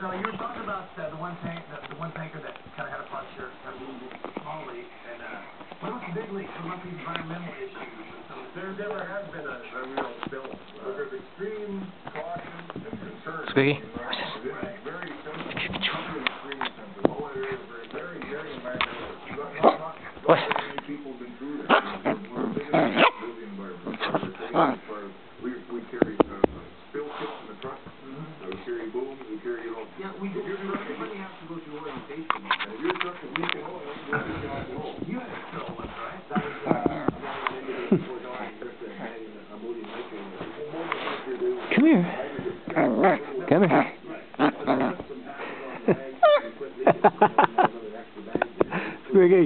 So you were talking about uh, the one tank, the, the one tanker that kind of had a puncture, had a little small leak, and uh, what about the big leaks? What about the environmental issues? and some There never has been a, a real spill, but there's extreme caution and concern. Squiggy. This security boom, security home. Yeah, we do. Everybody has to go through orientation. If you're stuck in the hole, you have to tell us, right? That is Come here. Come here. Come here. Squiggy.